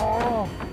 어.